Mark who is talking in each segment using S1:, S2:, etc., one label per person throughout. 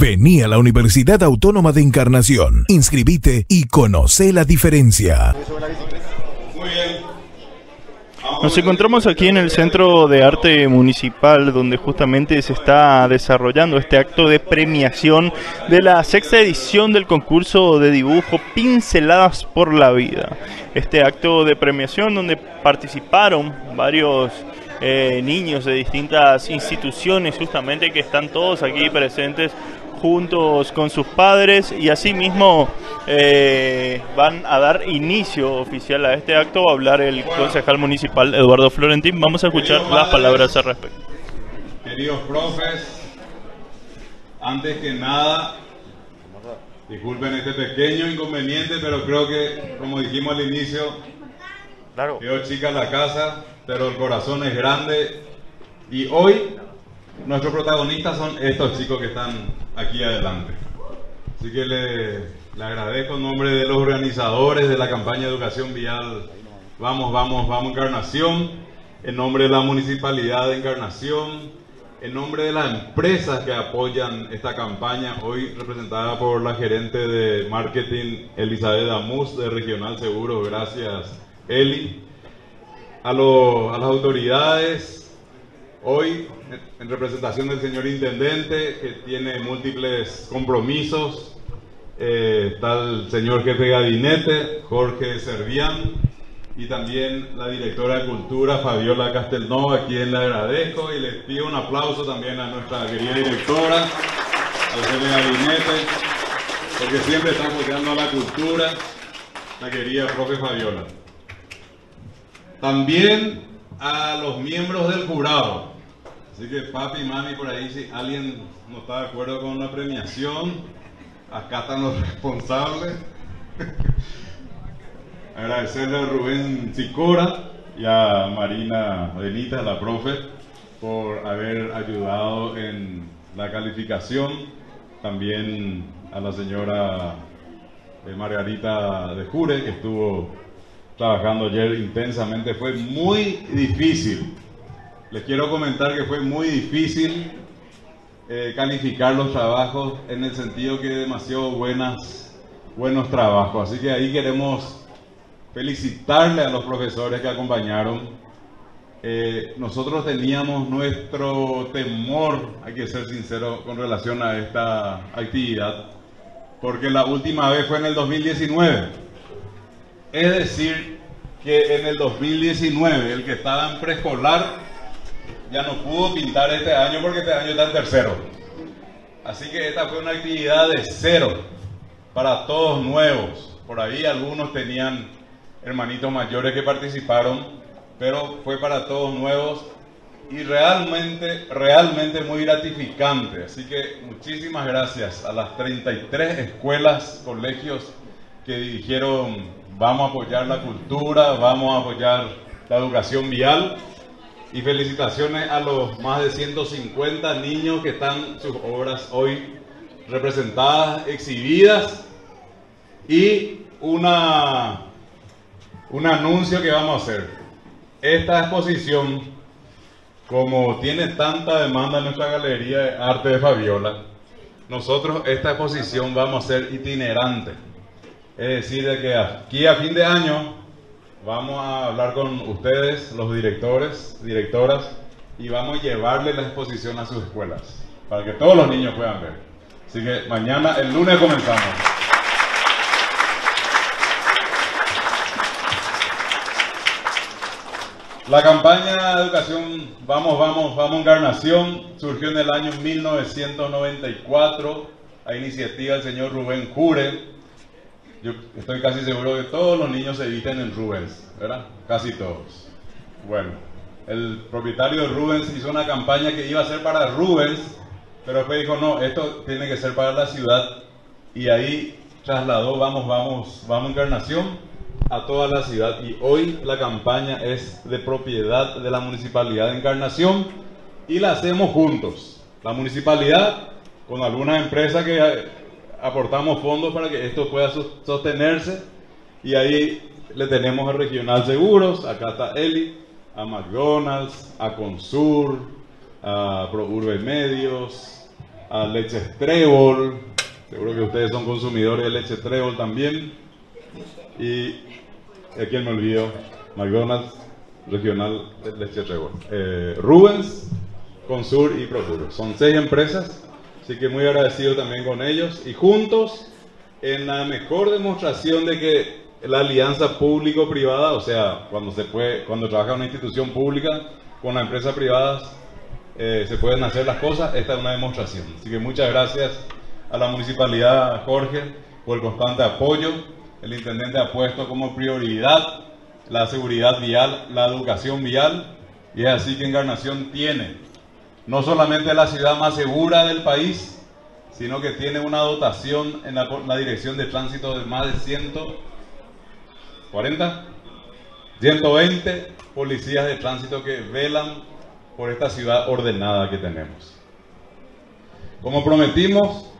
S1: Vení a la Universidad Autónoma de Encarnación, inscribite y conoce la diferencia.
S2: Nos encontramos aquí en el Centro de Arte Municipal, donde justamente se está desarrollando este acto de premiación de la sexta edición del concurso de dibujo Pinceladas por la Vida. Este acto de premiación donde participaron varios eh, niños de distintas instituciones, justamente que están todos aquí presentes juntos con sus padres y asimismo eh, van a dar inicio oficial a este acto, va a hablar el concejal municipal Eduardo Florentín. Vamos a escuchar las palabras al respecto.
S3: Queridos profes, antes que nada, disculpen este pequeño inconveniente, pero creo que, como dijimos al inicio, claro. veo chica la casa, pero el corazón es grande y hoy nuestros protagonistas son estos chicos que están aquí adelante. Así que le, agradezco en nombre de los organizadores de la campaña educación vial. Vamos, vamos, vamos Encarnación, en nombre de la Municipalidad de Encarnación, en nombre de las empresas que apoyan esta campaña, hoy representada por la gerente de marketing Elizabeth Amus de Regional Seguro, gracias Eli, a, a las autoridades, hoy en representación del señor intendente, que tiene múltiples compromisos. Eh, está el señor jefe de gabinete, Jorge Servián, y también la directora de Cultura, Fabiola Castelnova, a quien le agradezco y les pido un aplauso también a nuestra querida directora, al jefe de gabinete, porque siempre está apoyando a la cultura, la querida profe Fabiola. También a los miembros del jurado, Así que papi y mami por ahí, si alguien no está de acuerdo con la premiación, acá están los responsables. Agradecerle a Rubén Sicora y a Marina Benita, la profe, por haber ayudado en la calificación. También a la señora eh, Margarita de Jure, que estuvo trabajando ayer intensamente. Fue muy difícil les quiero comentar que fue muy difícil eh, calificar los trabajos en el sentido que demasiado buenos trabajos. Así que ahí queremos felicitarle a los profesores que acompañaron. Eh, nosotros teníamos nuestro temor, hay que ser sincero, con relación a esta actividad, porque la última vez fue en el 2019. Es decir, que en el 2019 el que estaba en preescolar ya no pudo pintar este año porque este año está en tercero. Así que esta fue una actividad de cero para todos nuevos. Por ahí algunos tenían hermanitos mayores que participaron, pero fue para todos nuevos y realmente, realmente muy gratificante. Así que muchísimas gracias a las 33 escuelas, colegios que dijeron vamos a apoyar la cultura, vamos a apoyar la educación vial y felicitaciones a los más de 150 niños que están sus obras hoy representadas, exhibidas y una, un anuncio que vamos a hacer. Esta exposición, como tiene tanta demanda en nuestra galería de arte de Fabiola, nosotros esta exposición vamos a ser itinerante. Es decir, de que aquí a fin de año Vamos a hablar con ustedes, los directores, directoras, y vamos a llevarle la exposición a sus escuelas, para que todos los niños puedan ver. Así que mañana, el lunes comenzamos. La campaña de educación Vamos, Vamos, Vamos Encarnación surgió en el año 1994 a iniciativa del señor Rubén Jure, yo estoy casi seguro que todos los niños se visten en Rubens, ¿verdad? Casi todos. Bueno, el propietario de Rubens hizo una campaña que iba a ser para Rubens, pero después dijo, no, esto tiene que ser para la ciudad. Y ahí trasladó, vamos, vamos, vamos Encarnación a toda la ciudad. Y hoy la campaña es de propiedad de la Municipalidad de Encarnación y la hacemos juntos. La municipalidad con algunas empresas que aportamos fondos para que esto pueda sostenerse. Y ahí le tenemos a Regional Seguros, acá está Eli, a McDonald's, a Consur, a ProUrbe Medios, a Leche Trébol, seguro que ustedes son consumidores de leche Trébol también, y aquí me olvido, McDonald's Regional Leche Trébol, eh, Rubens, Consur y Procuro. Son seis empresas, así que muy agradecido también con ellos y juntos en la mejor demostración de que la alianza público-privada, o sea, cuando se puede, cuando trabaja una institución pública con las empresas privadas, eh, se pueden hacer las cosas. Esta es una demostración. Así que muchas gracias a la municipalidad Jorge por el constante apoyo. El intendente ha puesto como prioridad la seguridad vial, la educación vial, y es así que Encarnación tiene no solamente la ciudad más segura del país, sino que tiene una dotación en la, la dirección de tránsito de más de 140, 120 policías de tránsito que velan por esta ciudad ordenada que tenemos. Como prometimos,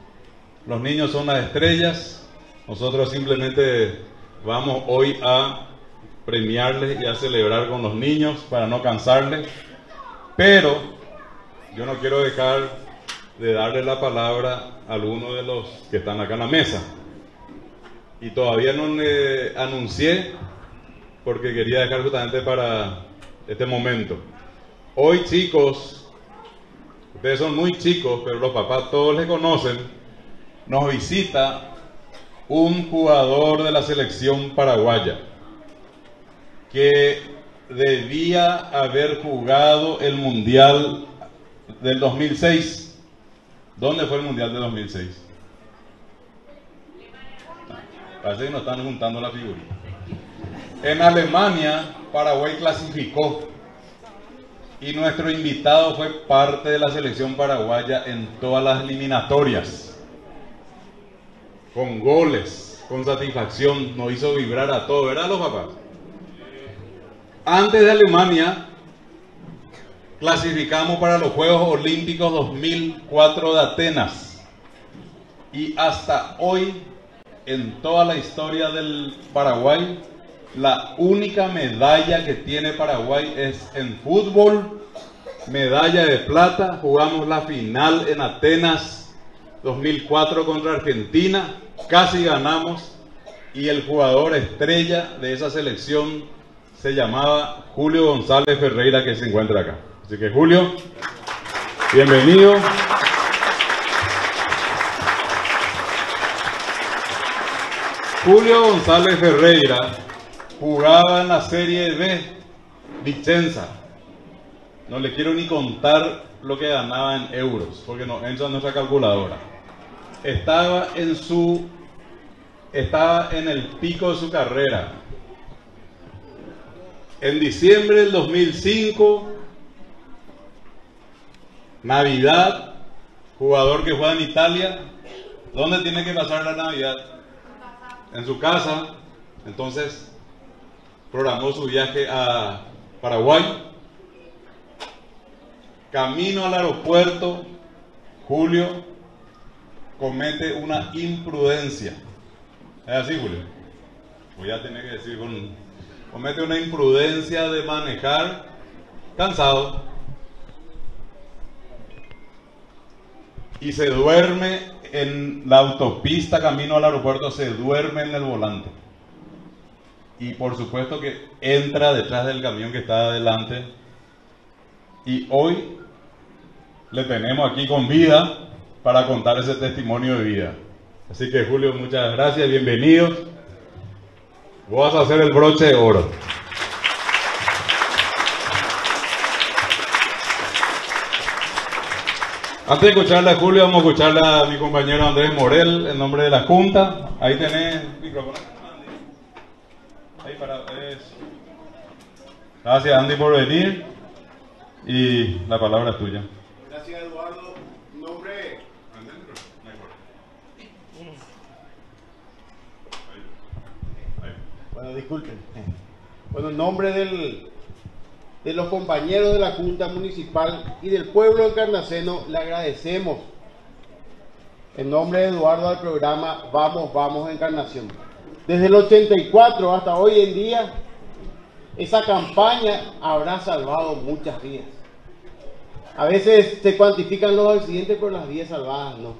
S3: los niños son las estrellas, nosotros simplemente vamos hoy a premiarles y a celebrar con los niños para no cansarles, pero yo no quiero dejar de darle la palabra a alguno de los que están acá en la mesa. Y todavía no le anuncié porque quería dejar justamente para este momento. Hoy chicos, ustedes son muy chicos, pero los papás todos les conocen, nos visita un jugador de la selección paraguaya que debía haber jugado el Mundial del 2006. ¿Dónde fue el Mundial del 2006? Parece que nos están juntando la figura. En Alemania, Paraguay clasificó y nuestro invitado fue parte de la selección paraguaya en todas las eliminatorias. Con goles, con satisfacción, nos hizo vibrar a todos, ¿verdad los papás? Antes de Alemania, clasificamos para los Juegos Olímpicos 2004 de Atenas. Y hasta hoy, en toda la historia del Paraguay, la única medalla que tiene Paraguay es en fútbol, medalla de plata. Jugamos la final en Atenas 2004 contra Argentina, casi ganamos. Y el jugador estrella de esa selección se llamaba Julio González Ferreira que se encuentra acá. Así que Julio, bienvenido. Julio González Ferreira jugaba en la Serie B Vicenza. No le quiero ni contar lo que ganaba en euros, porque no entra en nuestra calculadora. Estaba en su estaba en el pico de su carrera en diciembre del 2005, Navidad, jugador que juega en Italia, ¿dónde tiene que pasar la Navidad? En su casa. Entonces, programó su viaje a Paraguay. Camino al aeropuerto, Julio comete una imprudencia. ¿Es así, Julio? Voy a tener que decir con comete una imprudencia de manejar cansado y se duerme en la autopista camino al aeropuerto, se duerme en el volante. Y por supuesto que entra detrás del camión que está adelante. Y hoy le tenemos aquí con vida para contar ese testimonio de vida. Así que Julio, muchas gracias, bienvenidos. Vas a hacer el broche de oro. Antes de escucharle a Julio, vamos a escucharle a mi compañero Andrés Morel en nombre de la Junta. Ahí tenés el micrófono. Ahí para eso. Gracias Andy por venir y la palabra es tuya.
S4: Gracias Eduardo. Nombre Bueno, disculpen. Bueno, en nombre del, de los compañeros de la Junta Municipal y del pueblo Encarnaceno, le agradecemos en nombre de Eduardo al programa Vamos, Vamos Encarnación. Desde el 84 hasta hoy en día, esa campaña habrá salvado muchas vidas. A veces se cuantifican los accidentes por las vías salvadas, ¿no?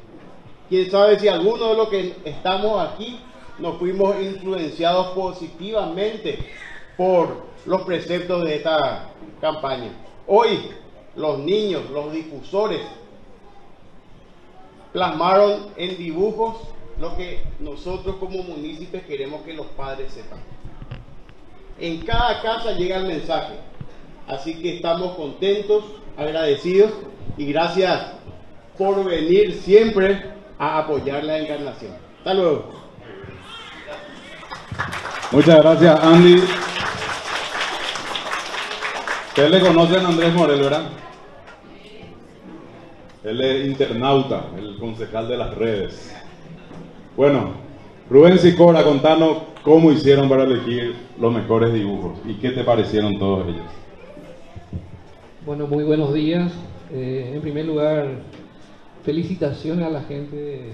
S4: Quién sabe si alguno de los que estamos aquí nos fuimos influenciados positivamente por los preceptos de esta campaña. Hoy los niños, los difusores, plasmaron en dibujos lo que nosotros como municipios queremos que los padres sepan. En cada casa llega el mensaje, así que estamos contentos, agradecidos y gracias por venir siempre a apoyar la encarnación. Hasta luego.
S3: Muchas gracias, Andy. Ustedes le conocen a Andrés Morel, ¿verdad? Él es internauta, el concejal de las redes. Bueno, Rubén Sicora, contanos cómo hicieron para elegir los mejores dibujos y qué te parecieron todos ellos.
S5: Bueno, muy buenos días. Eh, en primer lugar, felicitaciones a la gente,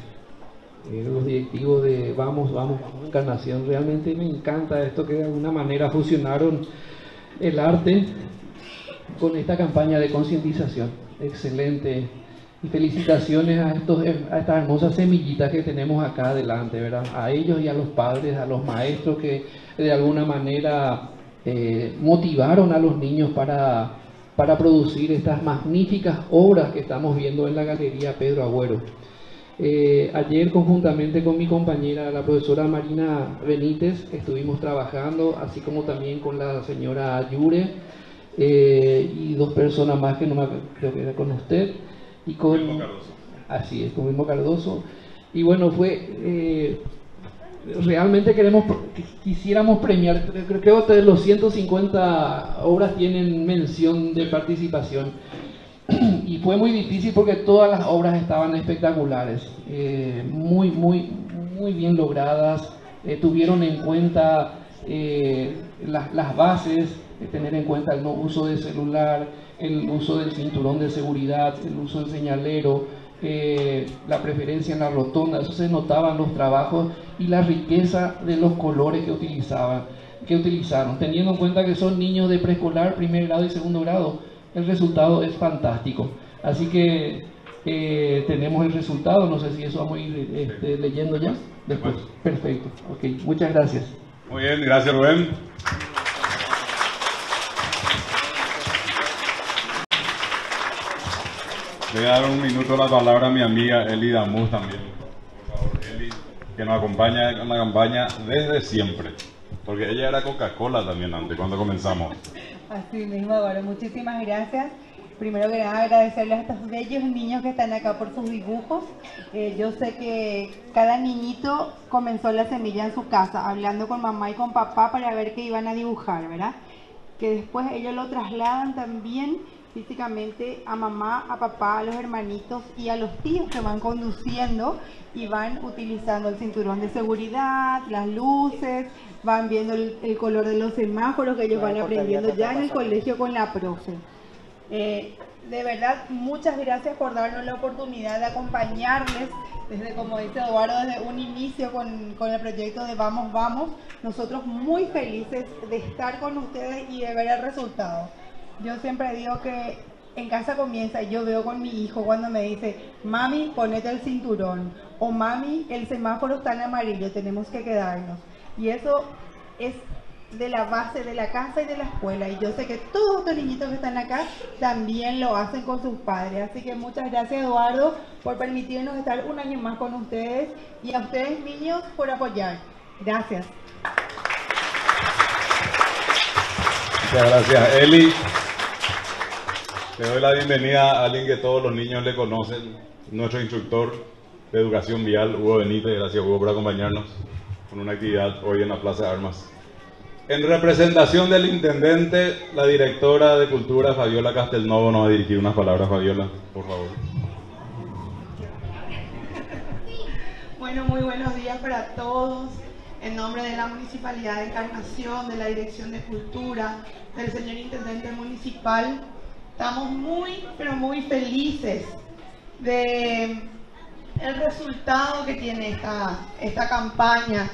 S5: eh, los directivos de Vamos, Vamos, Vamos Encarnación. Realmente me encanta esto que de alguna manera fusionaron el arte con esta campaña de concientización. Excelente y felicitaciones a, estos, a estas hermosas semillitas que tenemos acá adelante, ¿verdad? A ellos y a los padres, a los maestros que de alguna manera eh, motivaron a los niños para, para producir estas magníficas obras que estamos viendo en la Galería Pedro Agüero. Eh, ayer conjuntamente con mi compañera, la profesora Marina Benítez, estuvimos trabajando, así como también con la señora Yure eh, y dos personas más que no me creo que era con usted y con así es con mismo Cardoso. Y bueno fue eh, realmente queremos quisiéramos premiar creo que los 150 obras tienen mención de participación. Y fue muy difícil porque todas las obras estaban espectaculares eh, muy muy muy bien logradas tuvieron en cuenta las bases tener en cuenta el no uso de celular el uso del cinturón de seguridad, el uso del señalero, eh, la preferencia en la rotonda, eso se notaba en los trabajos y la riqueza de los colores que utilizaban, que utilizaron, teniendo en cuenta que son niños de preescolar, primer grado y segundo grado, el resultado es fantástico. Así que eh, tenemos el resultado, no sé si eso vamos a ir este, leyendo ya después. Perfecto, ok, muchas gracias.
S3: Muy bien, gracias Rubén. Voy a dar un minuto la palabra a mi amiga Eli Damus también. Por favor, Eli, que nos acompaña en la campaña desde siempre. Porque ella era Coca-Cola también antes, cuando comenzamos.
S6: Así mismo, bueno, muchísimas gracias. Primero que nada agradecerles a estos bellos niños que están acá por sus dibujos. Eh, yo sé que cada niñito comenzó la semilla en su casa, hablando con mamá y con papá para ver qué iban a dibujar, ¿verdad? Que después ellos lo trasladan también físicamente a mamá, a papá, a los hermanitos y a los tíos que van conduciendo y van utilizando el cinturón de seguridad, las luces, van viendo el, color de los semáforos que ellos van aprendiendo ya en el colegio con la profe. Eh, de verdad, muchas gracias por darnos la oportunidad de acompañarles desde, como dice Eduardo, desde un inicio con, con, el proyecto de Vamos, Vamos. Nosotros muy felices de estar con ustedes y de ver el resultado. Yo siempre digo que en casa comienza, y yo veo con mi hijo cuando me dice, mami, ponete el cinturón, o mami, el semáforo está en amarillo, tenemos que quedarnos. Y eso es de la base de la casa y de la escuela. Y yo sé que todos estos niñitos que están acá también lo hacen con sus padres. Así que muchas gracias Eduardo por permitirnos estar un año más con ustedes y a ustedes niños por apoyar. Gracias.
S3: Muchas gracias Eli. Le doy la bienvenida a alguien que todos los niños le conocen, nuestro instructor de educación vial, Hugo Benítez. Gracias, Hugo, por acompañarnos con una actividad hoy en la Plaza de Armas. En representación del intendente, la directora de Cultura, Fabiola Castelnovo, nos va a dirigir unas palabras, Fabiola, por favor.
S6: Bueno, muy buenos días para todos. En nombre de la Municipalidad de Encarnación, de la Dirección de Cultura, del señor Intendente Municipal, Estamos muy, pero muy felices de el resultado que tiene esta, esta campaña,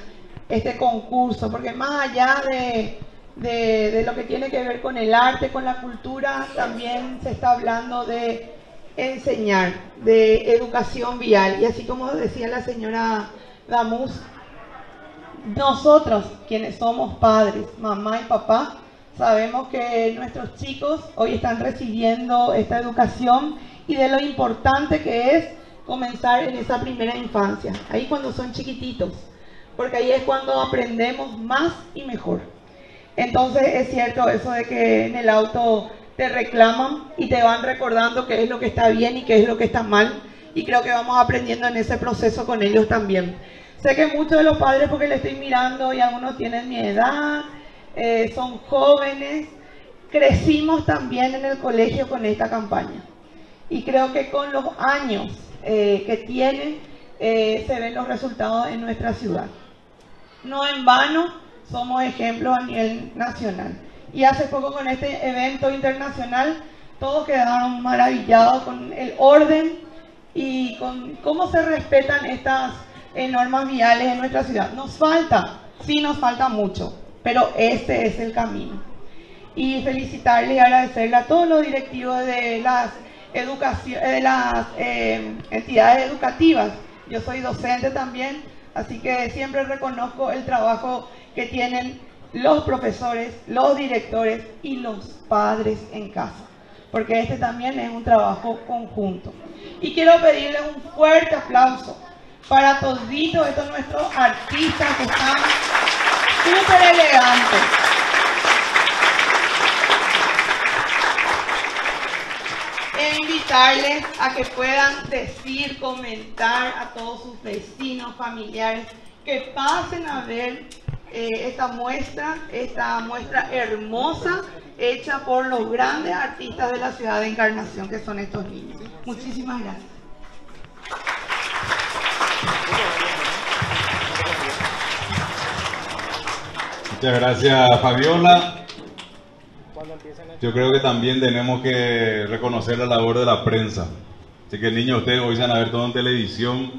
S6: este concurso, porque más allá de,
S7: de, lo que tiene que ver con el arte, con la cultura, también se está hablando de enseñar, de educación vial. Y así como decía la señora Damus, nosotros quienes somos padres, mamá y papá, sabemos que nuestros chicos hoy están recibiendo esta educación y de lo importante que es comenzar en esa primera infancia, ahí cuando son chiquititos, porque ahí es cuando aprendemos más y mejor. Entonces es cierto eso de que en el auto te reclaman y te van recordando qué es lo que está bien y qué es lo que está mal. Y creo que vamos aprendiendo en ese proceso con ellos también. Sé que muchos de los padres, porque le estoy mirando y algunos tienen mi edad, eh, son jóvenes, crecimos también en el colegio con esta campaña. Y creo que con los años eh, que tiene, eh, se ven los resultados en nuestra ciudad. No en vano, somos ejemplos a nivel nacional. Y hace poco con este evento internacional, todos quedaron maravillados con el orden y con cómo se respetan estas normas viales en nuestra ciudad. Nos falta, sí nos falta mucho, pero este es el camino. Y felicitarle y agradecerle a todos los directivos de las, educación, de las eh, entidades educativas. Yo soy docente también, así que siempre reconozco el trabajo que tienen los profesores, los directores y los padres en casa, porque este también es un trabajo conjunto. Y quiero pedirles un fuerte aplauso para toditos estos nuestros artistas que están súper elegantes. E invitarles a que puedan decir, comentar a todos sus vecinos, familiares, que pasen a ver eh, esta muestra, esta muestra hermosa hecha por los grandes artistas de la ciudad de Encarnación, que son estos niños. Muchísimas gracias.
S3: Muchas gracias, Fabiola. Yo creo que también tenemos que reconocer la labor de la prensa. Así que niños, ustedes hoy se van a ver todo en televisión,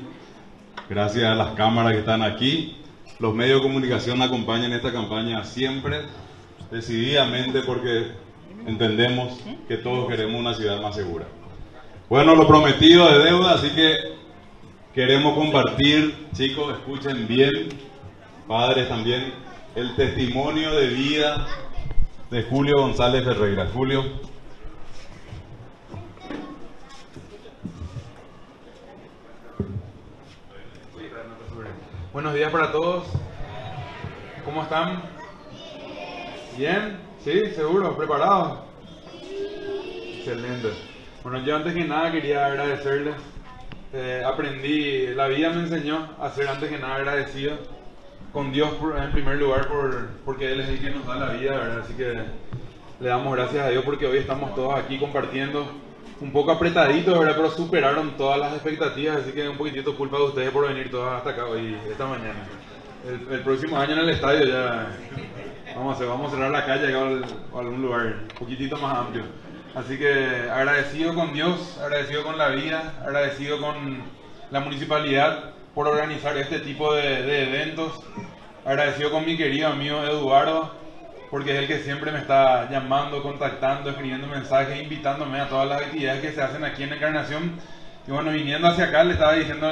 S3: gracias a las cámaras que están aquí. Los medios de comunicación acompañan esta campaña siempre, decididamente, porque entendemos que todos queremos una ciudad más segura. Bueno, lo prometido de deuda, así que queremos compartir, chicos, escuchen bien, padres también, el testimonio de vida de Julio González Ferreira. Julio.
S8: Buenos días para todos. ¿Cómo están? ¿Bien? ¿Sí? ¿Seguro? ¿Preparados? Excelente. Bueno, yo antes que nada quería agradecerles. Eh, aprendí, la vida me enseñó a ser antes que nada agradecido con Dios en primer lugar por, porque Él es el que nos da la vida, ¿verdad? Así que le damos gracias a Dios porque hoy estamos todos aquí compartiendo un poco apretadito, ¿verdad? Pero superaron todas las expectativas, así que un poquitito culpa de ustedes por venir todos hasta acá hoy, esta mañana. El, próximo año en el estadio ya vamos a, vamos a cerrar la calle a algún lugar un poquitito más amplio. Así que agradecido con Dios, agradecido con la vida, agradecido con la municipalidad por organizar este tipo de, de eventos. Agradecido con mi querido amigo Eduardo, porque es el que siempre me está llamando, contactando, escribiendo mensajes, invitándome a todas las actividades que se hacen aquí en Encarnación. Y bueno, viniendo hacia acá, le estaba diciendo,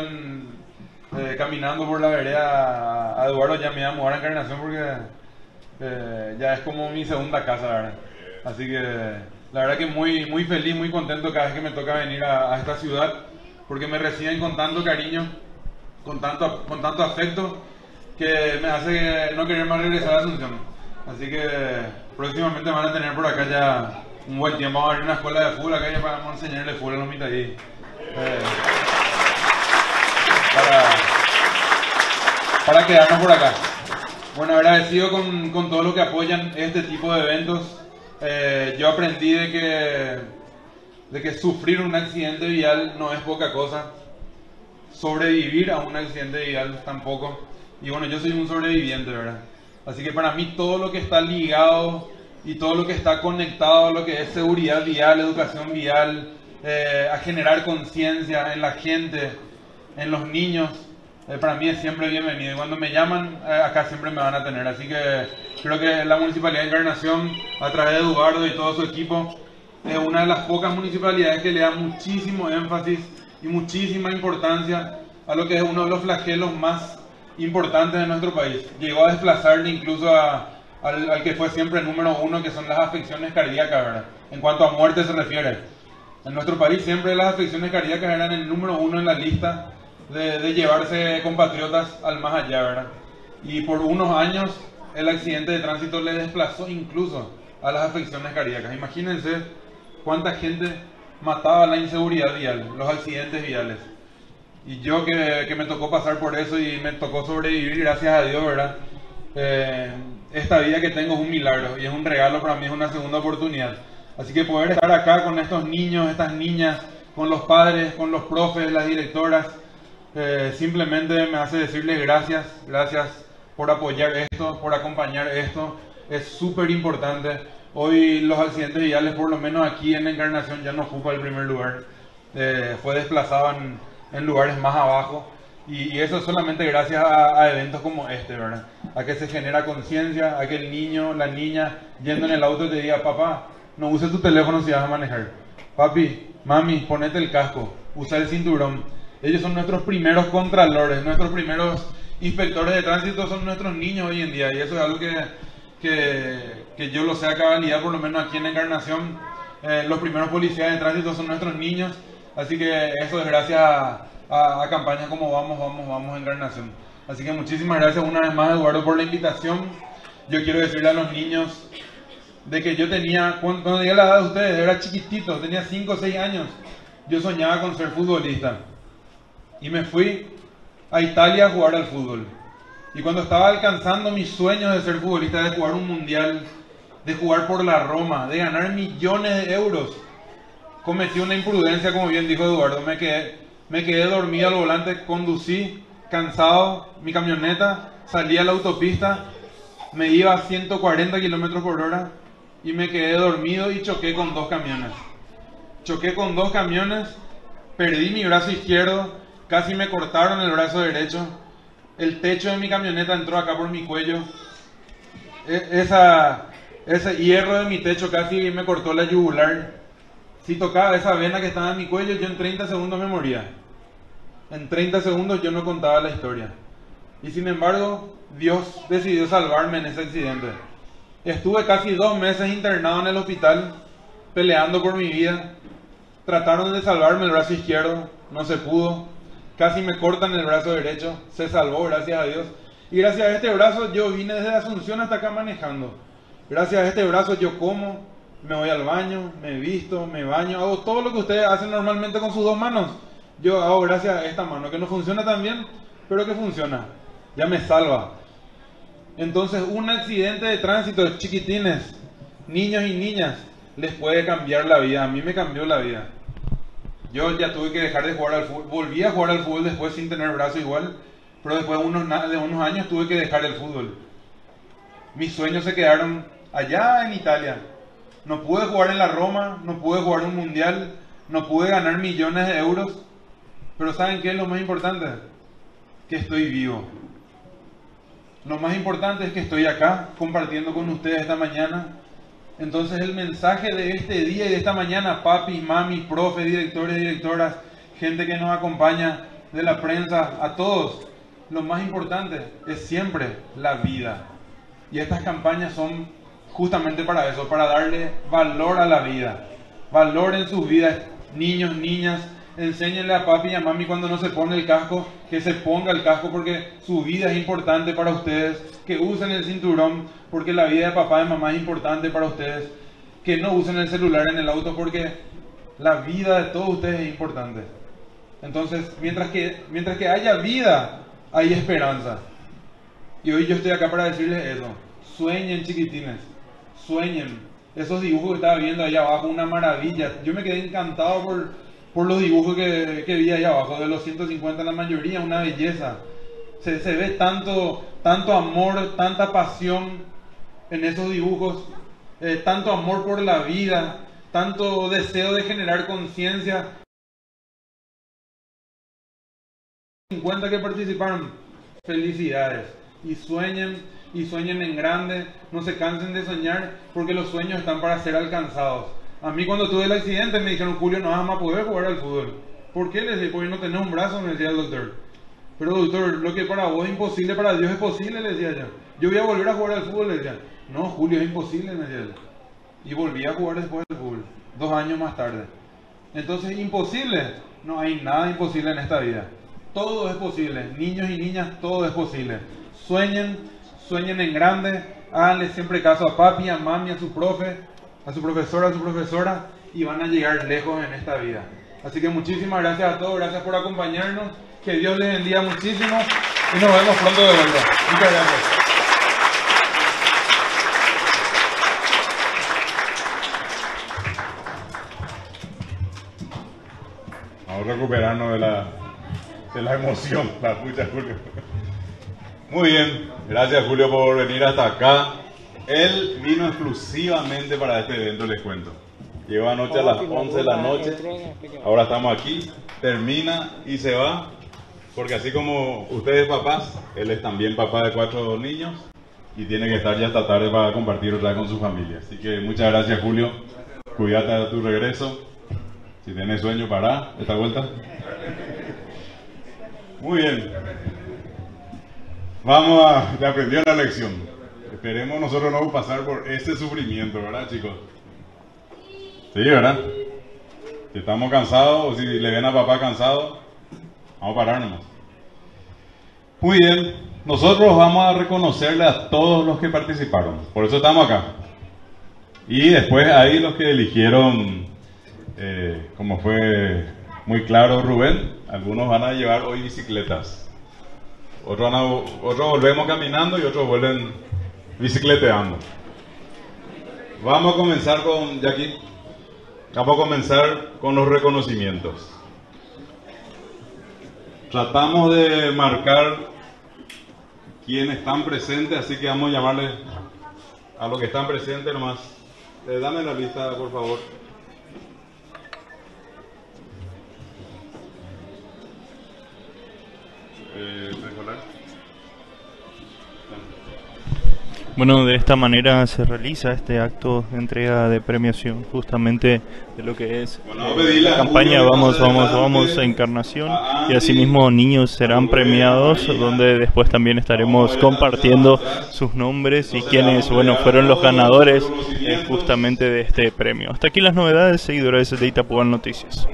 S8: eh, caminando por la vereda a Eduardo, ya me voy a mudar a Encarnación porque eh, ya es como mi segunda casa, ¿verdad? Así que la verdad que muy, muy feliz, muy contento cada vez que me toca venir a, a esta ciudad, porque me reciben con tanto cariño, con tanto, con tanto afecto, que me hace no querer más regresar a Asunción. Así que próximamente van a tener por acá ya un buen tiempo. Vamos a abrir una escuela de fútbol acá ya para enseñarle fútbol a los mitad ahí. Eh, para, quedarnos por acá. Bueno, agradecido con, con todo lo que apoyan este tipo de eventos. Eh, yo aprendí de que, de que sufrir un accidente vial no es poca cosa. Sobrevivir a un accidente vial tampoco. Y bueno, yo soy un sobreviviente, ¿verdad? Así que para mí todo lo que está ligado y todo lo que está conectado lo que es seguridad vial, educación vial, eh, a generar conciencia en la gente, en los niños, eh, para mí es siempre bienvenido. Y cuando me llaman, eh, acá siempre me van a tener. Así que creo que la Municipalidad de Encarnación, a través de Eduardo y todo su equipo, es una de las pocas municipalidades que le da muchísimo énfasis y muchísima importancia a lo que es uno de los flagelos más importantes de nuestro país. Llegó a desplazarle incluso al, que fue siempre el número uno, que son las afecciones cardíacas, ¿verdad? En cuanto a muerte se refiere. En nuestro país siempre las afecciones cardíacas eran el número uno en la lista de, llevarse compatriotas al más allá, ¿verdad? Y por unos años el accidente de tránsito le desplazó incluso a las afecciones cardíacas. Imagínense cuánta gente mataba la inseguridad vial, los accidentes viales. Y yo que, que, me tocó pasar por eso y me tocó sobrevivir, gracias a Dios, ¿verdad? Eh, esta vida que tengo es un milagro y es un regalo para mí, es una segunda oportunidad. Así que poder estar acá con estos niños, estas niñas, con los padres, con los profes, las directoras, eh, simplemente me hace decirles gracias, gracias por apoyar esto, por acompañar esto. Es súper importante. Hoy los accidentes viales, por lo menos aquí en Encarnación, ya no ocupa el primer lugar. Eh, fue desplazado en, en, lugares más abajo. Y, y, eso solamente gracias a, a, eventos como este, ¿verdad? A que se genera conciencia, a que el niño, la niña, yendo en el auto te diga, papá, no uses tu teléfono si vas a manejar. Papi, mami, ponete el casco, usa el cinturón ellos son nuestros primeros contralores, nuestros primeros inspectores de tránsito son nuestros niños hoy en día y eso es algo que, que, yo lo sé a cabalidad, por lo menos aquí en Encarnación. Eh, los primeros policías de tránsito son nuestros niños, así que eso es gracias a, a, campañas como Vamos, Vamos, Vamos Encarnación. Así que muchísimas gracias una vez más Eduardo por la invitación. Yo quiero decirle a los niños de que yo tenía, cuando, cuando la edad de ustedes, era chiquitito, tenía 5 o 6 años, yo soñaba con ser futbolista y me fui a Italia a jugar al fútbol. Y cuando estaba alcanzando mis sueños de ser futbolista, de jugar un mundial, de jugar por la Roma, de ganar millones de euros, cometí una imprudencia, como bien dijo Eduardo. Me quedé, me quedé dormido al volante, conducí cansado mi camioneta, salí a la autopista, me iba a 140 kilómetros por hora y me quedé dormido y choqué con dos camiones. Choqué con dos camiones, perdí mi brazo izquierdo, Casi me cortaron el brazo derecho. El techo de mi camioneta entró acá por mi cuello. E, esa, ese hierro de mi techo casi me cortó la yugular. Si tocaba esa vena que estaba en mi cuello, yo en 30 segundos me moría. En 30 segundos yo no contaba la historia. Y sin embargo, Dios decidió salvarme en ese accidente. Estuve casi dos meses internado en el hospital, peleando por mi vida. Trataron de salvarme el brazo izquierdo, no se pudo casi me cortan el brazo derecho, se salvó, gracias a Dios. Y gracias a este brazo yo vine desde Asunción hasta acá manejando. Gracias a este brazo yo como, me voy al baño, me visto, me baño, hago todo lo que ustedes hacen normalmente con sus dos manos. Yo hago gracias a esta mano, que no funciona tan bien, pero que funciona. Ya me salva. Entonces un accidente de tránsito, chiquitines, niños y niñas, les puede cambiar la vida. A mí me cambió la vida. Yo ya tuve que dejar de jugar al fútbol. Volví a jugar al fútbol después sin tener brazo igual, pero después de unos, años tuve que dejar el fútbol. Mis sueños se quedaron allá en Italia. No pude jugar en la Roma, no pude jugar un mundial, no pude ganar millones de euros. Pero ¿saben qué es lo más importante? Que estoy vivo. Lo más importante es que estoy acá compartiendo con ustedes esta mañana entonces el mensaje de este día y de esta mañana, papi, mami, profe, directores, directoras, gente que nos acompaña de la prensa, a todos, lo más importante es siempre la vida. Y estas campañas son justamente para eso, para darle valor a la vida, valor en sus vidas, niños, niñas, enséñenle a papi y a mami cuando no se pone el casco, que se ponga el casco porque su vida es importante para ustedes, que usen el cinturón porque la vida de papá y mamá es importante para ustedes, que no usen el celular en el auto porque la vida de todos ustedes es importante. Entonces, mientras que, mientras que haya vida, hay esperanza. Y hoy yo estoy acá para decirles eso. Sueñen chiquitines, sueñen. Esos dibujos que estaba viendo ahí abajo, una maravilla. Yo me quedé encantado por, por los dibujos que, que vi ahí abajo, de los 150 la mayoría, una belleza. Se, se ve tanto, tanto amor, tanta pasión en esos dibujos, eh, tanto amor por la vida, tanto deseo de generar conciencia 50 que participaron, felicidades. Y sueñen, y sueñen en grande, no se cansen de soñar, porque los sueños están para ser alcanzados. A mí cuando tuve el accidente me dijeron, Julio, no vas a poder jugar al fútbol. ¿Por qué? Les dije, porque no tenés un brazo, me decía el doctor. Pero doctor, lo que para vos es imposible, para Dios es posible, le decía yo. Yo voy a volver a jugar al fútbol, le decía. No, Julio, es imposible, me decía Y volví a jugar después del fútbol, dos años más tarde. Entonces, imposible. No hay nada imposible en esta vida. Todo es posible. Niños y niñas, todo es posible. Sueñen, sueñen en grande. Háganle siempre caso a papi, a mami, a su profe, a su profesora, a su profesora. Y van a llegar lejos en esta vida. Así que muchísimas gracias a todos. Gracias por acompañarnos. Que Dios les bendiga muchísimo. Y nos vemos pronto de vuelta. Muchas gracias.
S3: recuperarnos de la, de la emoción. La pucha, Julio. Muy bien, gracias Julio por venir hasta acá. Él vino exclusivamente para este evento, les cuento. Llegó anoche a las 11 de la noche, ahora estamos aquí, termina y se va, porque así como ustedes papás, él es también papá de cuatro niños y tiene que estar ya esta tarde para compartir otra vez con su familia. Así que muchas gracias Julio, cuídate de tu regreso si tienes sueño, para esta vuelta. Muy bien. Vamos a. Te aprendió la lección. Esperemos nosotros no pasar por este sufrimiento, ¿verdad, chicos? Sí, ¿verdad? Si estamos cansados o si le ven a papá cansado, vamos a parar nomás. Muy bien. Nosotros vamos a reconocerle a todos los que participaron. Por eso estamos acá. Y después ahí los que eligieron eh, como fue muy claro Rubén, algunos van a llevar hoy bicicletas. Otros, otros volvemos caminando y otros vuelven bicicleteando. Vamos a comenzar con Jackie. Vamos a comenzar con los reconocimientos. Tratamos de marcar quiénes están presentes, así que vamos a llamarle a los que están presentes nomás. Eh, dame la lista, por favor.
S2: Eh, bueno, de esta manera se realiza este acto de entrega de premiación justamente de lo que es eh, la campaña Vamos, Vamos, Vamos a Encarnación y asimismo niños serán premiados donde después también estaremos compartiendo sus nombres y quienes, bueno, fueron los ganadores eh, justamente de este premio. Hasta aquí las novedades, seguidores de Itapuan Noticias.